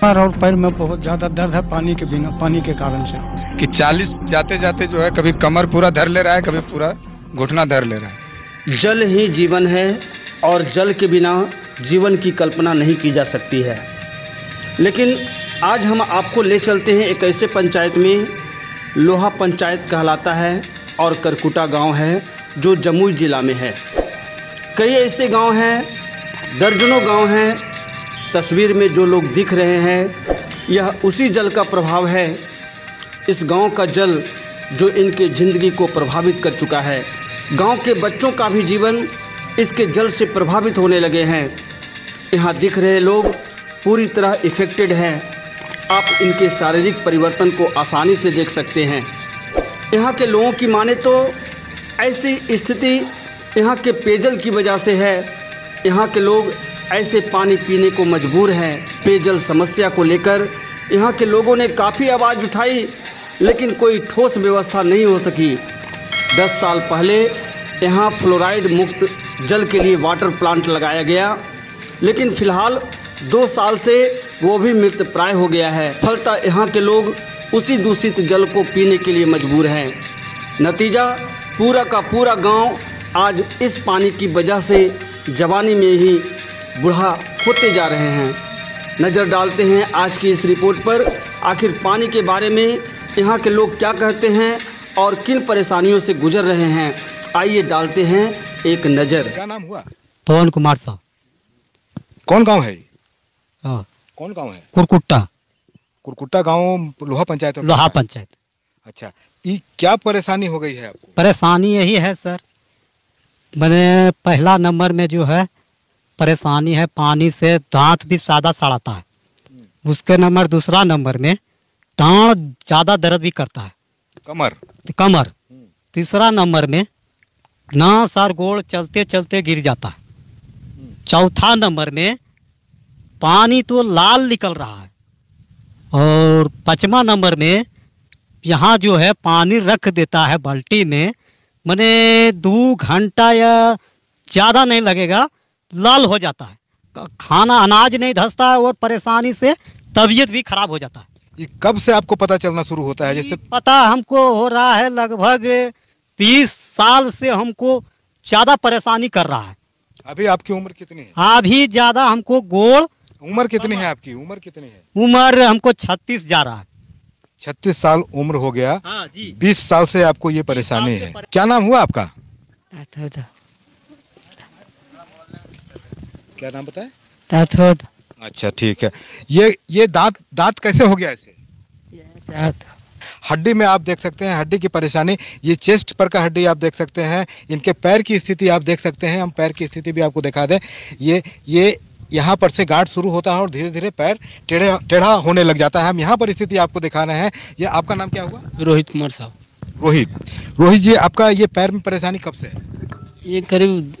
पैर और पैर में बहुत ज़्यादा दर्द है पानी के बिना पानी के कारण से। कि 40 जाते जाते जो है कभी कमर पूरा धर ले रहा है कभी पूरा घुटना धर ले रहा है। जल ही जीवन है और जल के बिना जीवन की कल्पना नहीं की जा सकती है। लेकिन आज हम आपको ले चलते हैं एक ऐसे पंचायत में लोहा पंचायत कहलाता है और करकुटा गाँव है जो जमुई ज़िला में है। कई ऐसे गाँव हैं दर्जनों गाँव हैं तस्वीर में जो लोग दिख रहे हैं, यह उसी जल का प्रभाव है। इस गाँव का जल जो इनके ज़िंदगी को प्रभावित कर चुका है। गाँव के बच्चों का भी जीवन इसके जल से प्रभावित होने लगे हैं। यहाँ दिख रहे लोग पूरी तरह इफ़ेक्टेड हैं। आप इनके शारीरिक परिवर्तन को आसानी से देख सकते हैं। यहाँ के लोगों की माने तो ऐसी स्थिति यहाँ के पेयजल की वजह से है। यहाँ के लोग ऐसे पानी पीने को मजबूर हैं, पेयजल समस्या को लेकर यहाँ के लोगों ने काफ़ी आवाज़ उठाई, लेकिन कोई ठोस व्यवस्था नहीं हो सकी। दस साल पहले यहाँ फ्लोराइड मुक्त जल के लिए वाटर प्लांट लगाया गया, लेकिन फ़िलहाल दो साल से वो भी मृत प्राय हो गया है। फलता यहाँ के लोग उसी दूषित जल को पीने के लिए मजबूर हैं। नतीजा, पूरा का पूरा गाँव आज इस पानी की वजह से जवानी में ही बूढ़ा होते जा रहे हैं। नज़र डालते हैं आज की इस रिपोर्ट पर। आखिर पानी के बारे में यहाँ के लोग क्या कहते हैं और किन परेशानियों से गुजर रहे हैं? आइए डालते हैं एक नज़र। क्या नाम हुआ? पवन कुमार साहब। कौन गाँव है? हाँ, कौन गाँव है? कुरकुट्टा। कुरकुट्टा गाँव लोहा पंचायत लोहा पंचायत। अच्छा ये क्या परेशानी हो गई है आपको? परेशानी यही है सर। मैंने पहला नंबर में जो है परेशानी है पानी से दांत भी सादा सड़ाता है। उसके नंबर दूसरा नंबर में टाँड़ ज़्यादा दर्द भी करता है। कमर। कमर। तीसरा नंबर में ना सार गोड़ चलते चलते गिर जाता है। चौथा नंबर में पानी तो लाल निकल रहा है। और पाँचवा नंबर में यहाँ जो है पानी रख देता है बाल्टी में मैंने दो घंटा या ज़्यादा नहीं लगेगा। लाल हो जाता है। खाना अनाज नहीं धसता है और परेशानी से तबीयत भी खराब हो जाता है। ये कब से आपको पता चलना शुरू होता है? जैसे पता हमको हो रहा है लगभग बीस साल से हमको ज़्यादा परेशानी कर रहा है। अभी आपकी उम्र कितनी है? अभी ज़्यादा हमको गोड़ उम्र कितनी है आपकी? उम्र कितनी है? उम्र हमको छत्तीस जा रहा है। छत्तीस साल उम्र हो गया। हाँ जी। बीस साल से आपको ये परेशानी है। परे- क्या नाम हुआ आपका? क्या नाम बताए दाँत अच्छा ठीक है। ये ये दांत दांत कैसे हो गया ऐसे हड्डी में आप देख सकते हैं हड्डी की परेशानी। ये चेस्ट पर का हड्डी आप देख सकते हैं इनके पैर की स्थिति आप देख सकते हैं। हम पैर की स्थिति भी आपको दिखा दें। ये ये यहाँ पर से गांठ शुरू होता है और धीरे धीरे पैर टेढ़े टेढ़ा होने लग जाता है। हम यहाँ पर स्थिति आपको दिखा रहे हैं। ये आपका नाम क्या हुआ? रोहित कुमार साहब। रोहित। रोहित जी आपका ये पैर में परेशानी कब से है? ये करीब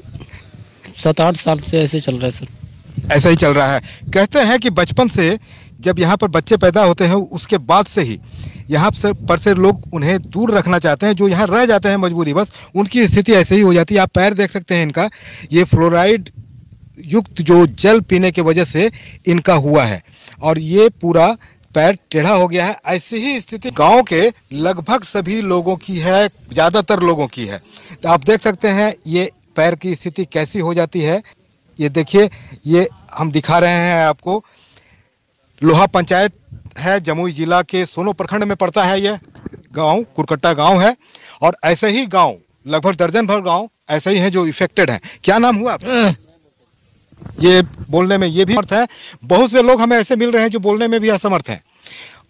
सात आठ साल से ऐसे चल रहा है सर। ऐसा ही चल रहा है। कहते हैं कि बचपन से जब यहाँ पर बच्चे पैदा होते हैं, उसके बाद से ही यहाँ पर से लोग उन्हें दूर रखना चाहते हैं, जो यहाँ रह जाते हैं मजबूरी। बस उनकी स्थिति ऐसे ही हो जाती है। आप पैर देख सकते हैं इनका। ये फ्लोराइड युक्त जो जल पीने की वजह से इनका हुआ है। और ये पूरा पैर टेढ़ा हो गया है। ऐसी ही स्थिति गाँव के लगभग सभी लोगों की है, ज़्यादातर लोगों की है। तो आप देख सकते हैं, ये पैर की स्थिति कैसी हो जाती है ये देखिए ये हम दिखा रहे हैं आपको। लोहा पंचायत है जमुई जिला के सोनो प्रखंड में पड़ता है ये गाँव कुरकट्टा गाँव है और ऐसे ही गाँव लगभग दर्जन भर गाँव ऐसे ही हैं जो इफेक्टेड हैं। क्या नाम हुआ आपका? ये बोलने में ये भी समर्थ है। बहुत से लोग हमें ऐसे मिल रहे हैं जो बोलने में भी असमर्थ हैं।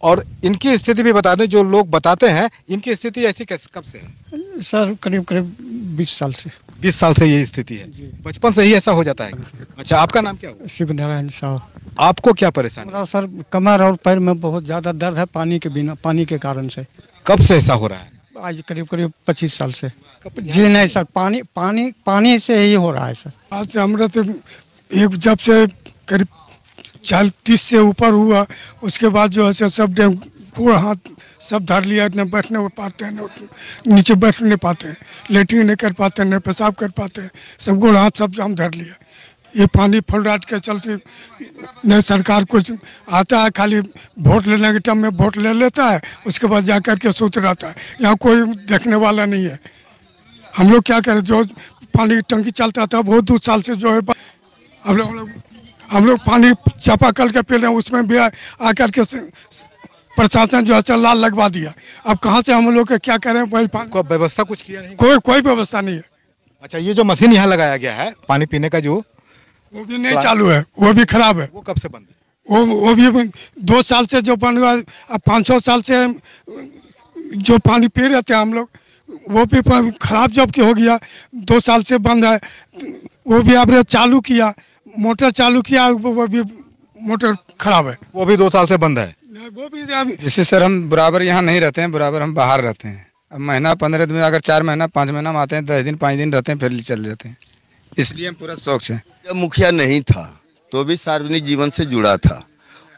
और इनकी स्थिति भी बता दें जो लोग बताते हैं इनकी स्थिति ऐसी कब से है? सर करीब करीब बीस साल से। बीस साल से ये स्थिति है। बचपन से ही ऐसा हो जाता है। अच्छा आपका नाम क्या हुआ? शिव नारायण साहब आपको क्या परेशानी? मेरा सर कमर और पैर में बहुत ज़्यादा दर्द है पानी के बिना पानी के कारण से। कब से ऐसा हो रहा है? आज करीब करीब पच्चीस साल से। जी नहीं सर पानी पानी पानी से ही हो रहा है सर। आज से हमरा तो एक जब से करीब चालीस तीस से ऊपर हुआ उसके बाद जो है सब डे गोड़ हाथ सब धर लिया न बैठने पाते हैं नीचे बैठ नहीं पाते हैं लेटरिन नहीं कर पाते हैं न पेशाब कर पाते हैं सब गोड़ हाथ सब हम धर लिया ये पानी फ्लड के चलते, न सरकार कुछ आता है, खाली वोट लेने के टाइम में वोट ले लेता है, उसके बाद जा कर के सोच रहता है। यहाँ कोई देखने वाला नहीं है। हम लोग क्या करें, जो पानी की टंकी चलता था, बहुत दो साल से जो है हम लोग हम लोग पानी चापा के पी रहे हैं, उसमें भी आ- के प्रशासन जो है से लाल लगवा दिया। अब कहाँ से हम लोग क्या करें? वही पानी को व्यवस्था कुछ किया नहीं? कोई कोई व्यवस्था नहीं है। अच्छा ये जो मशीन यहाँ लगाया गया है पानी पीने का जो वो भी नहीं चालू है वो भी खराब है। वो कब से बंद है? वो वो भी दो साल से जो बन हुआ अब पाँच सौ साल से जो पानी पी रहे थे हम लोग वो भी खराब जब कि हो गया दो साल से बंद है वो भी आपने चालू किया मोटर चालू किया वो भी मोटर खराब है। वो भी दो साल से बंद है? वो भी जैसे सर हम बराबर यहाँ नहीं रहते हैं बराबर हम बाहर रहते हैं। अब महीना पंद्रह दिन अगर चार महीना पाँच महीना हम आते हैं दस दिन पाँच दिन रहते हैं फिर चले जाते हैं। इसलिए हम पूरा शौक से जब मुखिया नहीं था तो भी सार्वजनिक जीवन से जुड़ा था।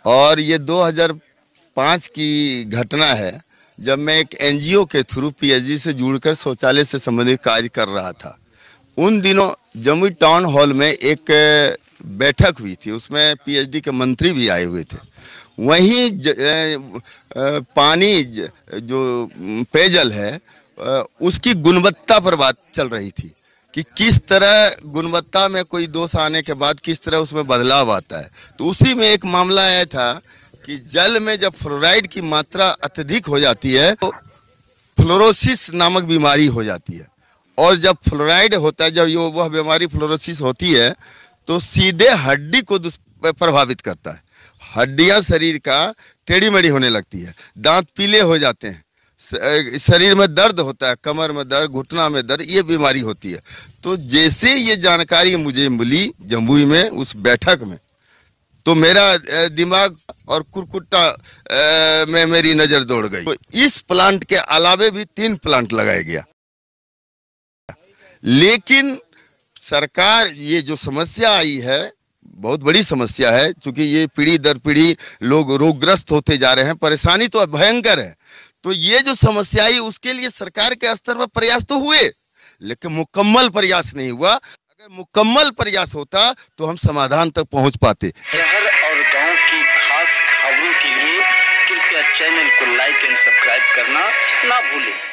और ये 2005 की घटना है जब मैं एक एनजीओ के थ्रू पीएचडी से जुड़कर शौचालय से संबंधित कार्य कर रहा था। उन दिनों जमुई टाउन हॉल में एक बैठक हुई थी उसमें पीएचडी के मंत्री भी आए हुए थे। वहीं ज, अ, पानी ज, जो पेयजल है उसकी गुणवत्ता पर बात चल रही थी कि किस तरह गुणवत्ता में कोई दोष आने के बाद किस तरह उसमें बदलाव आता है। तो उसी में एक मामला आया था कि जल में जब फ्लोराइड की मात्रा अत्यधिक हो जाती है तो फ्लोरोसिस नामक बीमारी हो जाती है। और जब फ्लोराइड होता है जब वह बीमारी फ्लोरोसिस होती है तो सीधे हड्डी को प्रभावित करता है। हड्डियाँ शरीर का टेढ़ी मेढ़ी होने लगती है। दांत पीले हो जाते हैं। शरीर में दर्द होता है, कमर में दर्द, घुटना में दर्द, ये बीमारी होती है। तो जैसे ये जानकारी मुझे मिली जमुई में, उस बैठक में तो मेरा दिमाग और कुरकुट्टा में मेरी नज़र दौड़ गई। तो इस प्लांट के अलावे भी तीन प्लांट लगाया गया। लेकिन सरकार, ये जो समस्या आई है बहुत बड़ी समस्या है क्योंकि ये पीढ़ी दर पीढ़ी लोग रोगग्रस्त होते जा रहे हैं, परेशानी तो भयंकर है। तो ये जो समस्या आई, उसके लिए सरकार के स्तर पर प्रयास तो हुए, लेकिन मुकम्मल प्रयास नहीं हुआ। अगर मुकम्मल प्रयास होता तो हम समाधान तक पहुँच पाते। शहर और गाँव की खास खबरों के लिए कृपया चैनल को लाइक एंड सब्सक्राइब करना ना भूलें।